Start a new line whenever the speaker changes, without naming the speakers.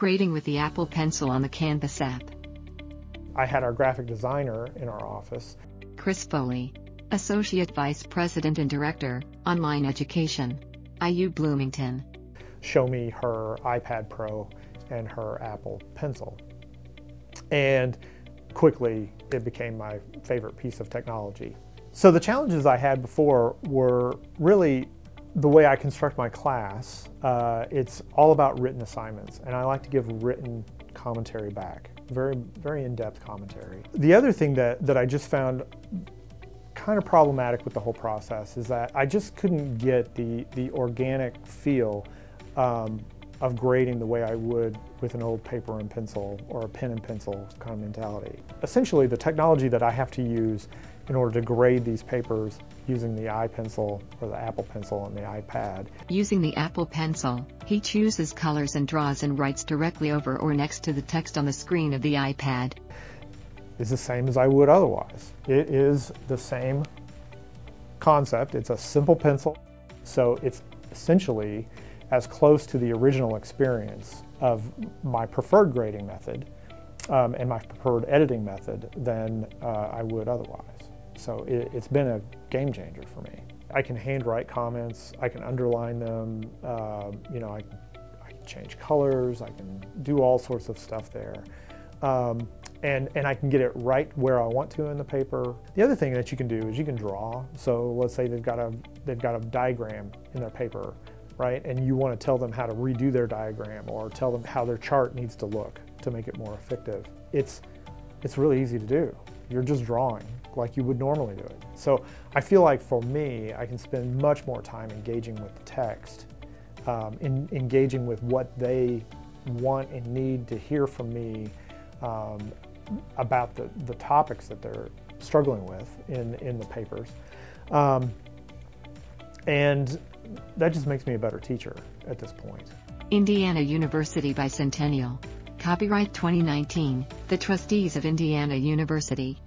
Grading with the Apple Pencil on the Canvas app.
I had our graphic designer in our office.
Chris Foley, Associate Vice President and Director, Online Education, IU Bloomington.
Show me her iPad Pro and her Apple Pencil. And quickly, it became my favorite piece of technology. So the challenges I had before were really the way I construct my class. Uh, it's all about written assignments, and I like to give written commentary back, very, very in-depth commentary. The other thing that, that I just found kind of problematic with the whole process is that I just couldn't get the, the organic feel um, of grading the way I would with an old paper and pencil or a pen and pencil kind of mentality. Essentially, the technology that I have to use in order to grade these papers using the iPencil or the Apple Pencil on the iPad.
Using the Apple Pencil, he chooses colors and draws and writes directly over or next to the text on the screen of the iPad.
Is the same as I would otherwise. It is the same concept. It's a simple pencil, so it's essentially as close to the original experience of my preferred grading method um, and my preferred editing method than uh, I would otherwise. So it, has been a game changer for me. I can handwrite comments, I can underline them, uh, you know, I, I, can change colors, I can do all sorts of stuff there. Um, and, and I can get it right where I want to in the paper. The other thing that you can do is you can draw. So let's say they've got a, they've got a diagram in their paper right? And you want to tell them how to redo their diagram or tell them how their chart needs to look to make it more effective. It's, it's really easy to do. You're just drawing like you would normally do it. So I feel like for me, I can spend much more time engaging with the text, um, in, engaging with what they want and need to hear from me um, about the, the topics that they're struggling with in, in the papers. Um, and that just makes me a better teacher at this point.
Indiana University Bicentennial. Copyright 2019, The Trustees of Indiana University.